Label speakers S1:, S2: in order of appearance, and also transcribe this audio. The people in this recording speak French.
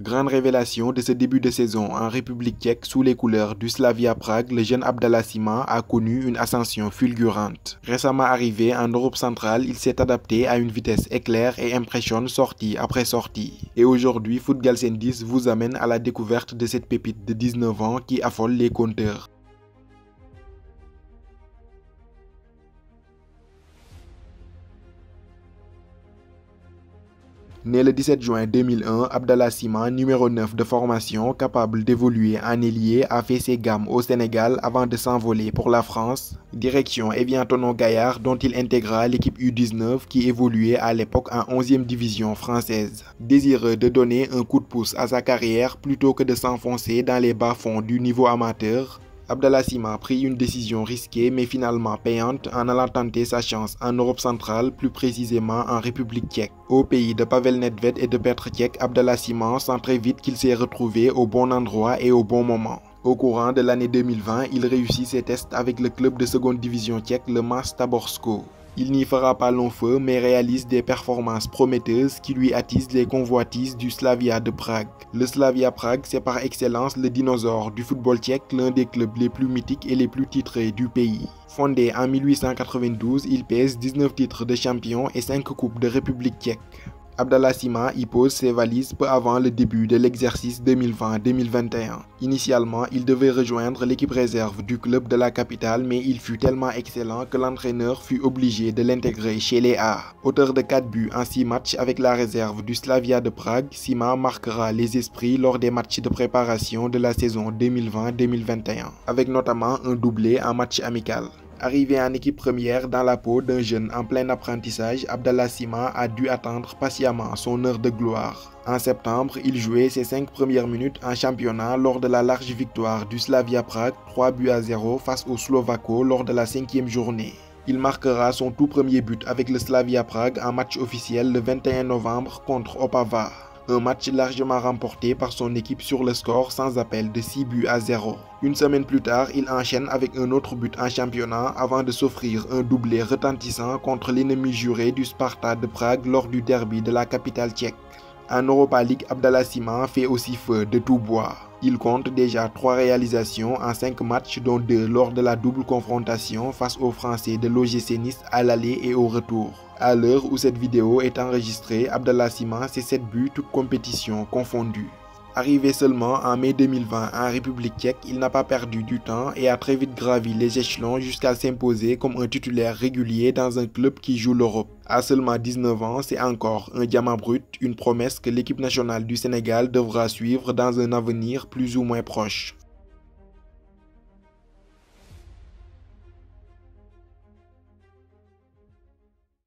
S1: Grande révélation de ce début de saison en République tchèque sous les couleurs du Slavia Prague, le jeune Abdallah Sima a connu une ascension fulgurante. Récemment arrivé en Europe centrale, il s'est adapté à une vitesse éclair et impressionne sortie après sortie. Et aujourd'hui, Footgal 10 vous amène à la découverte de cette pépite de 19 ans qui affole les compteurs. Né le 17 juin 2001, Abdallah Sima, numéro 9 de formation, capable d'évoluer en ailier, a fait ses gammes au Sénégal avant de s'envoler pour la France. Direction Evian Tonon Gaillard, dont il intégra l'équipe U19 qui évoluait à l'époque en 11e division française. Désireux de donner un coup de pouce à sa carrière plutôt que de s'enfoncer dans les bas-fonds du niveau amateur, Abdallah Sima pris une décision risquée mais finalement payante en allant tenter sa chance en Europe centrale, plus précisément en République tchèque. Au pays de Pavel Nedved et de Petr Tchèque, Abdallah Sima sent très vite qu'il s'est retrouvé au bon endroit et au bon moment. Au courant de l'année 2020, il réussit ses tests avec le club de seconde division tchèque, le Mas Taborsko. Il n'y fera pas long feu mais réalise des performances prometteuses qui lui attisent les convoitises du Slavia de Prague. Le Slavia Prague, c'est par excellence le dinosaure du football tchèque, l'un des clubs les plus mythiques et les plus titrés du pays. Fondé en 1892, il pèse 19 titres de champion et 5 coupes de République tchèque. Abdallah Sima y pose ses valises peu avant le début de l'exercice 2020-2021. Initialement, il devait rejoindre l'équipe réserve du club de la capitale, mais il fut tellement excellent que l'entraîneur fut obligé de l'intégrer chez les A. Auteur de 4 buts en 6 matchs avec la réserve du Slavia de Prague, Sima marquera les esprits lors des matchs de préparation de la saison 2020-2021, avec notamment un doublé en match amical. Arrivé en équipe première dans la peau d'un jeune en plein apprentissage, Abdallah Sima a dû attendre patiemment son heure de gloire. En septembre, il jouait ses 5 premières minutes en championnat lors de la large victoire du Slavia Prague 3 buts à 0 face aux Slovako lors de la cinquième journée. Il marquera son tout premier but avec le Slavia Prague en match officiel le 21 novembre contre Opava. Un match largement remporté par son équipe sur le score sans appel de 6 buts à 0. Une semaine plus tard, il enchaîne avec un autre but en championnat avant de s'offrir un doublé retentissant contre l'ennemi juré du Sparta de Prague lors du derby de la capitale tchèque. En Europa League, Abdallah Sima fait aussi feu de tout bois. Il compte déjà 3 réalisations en 5 matchs dont 2 lors de la double confrontation face aux Français de l'OGC Nice à l'aller et au retour. À l'heure où cette vidéo est enregistrée, Abdallah Sima c'est 7 buts toutes compétitions confondues. Arrivé seulement en mai 2020 en République tchèque, il n'a pas perdu du temps et a très vite gravi les échelons jusqu'à s'imposer comme un titulaire régulier dans un club qui joue l'Europe. À seulement 19 ans, c'est encore un diamant brut, une promesse que l'équipe nationale du Sénégal devra suivre dans un avenir plus ou moins proche.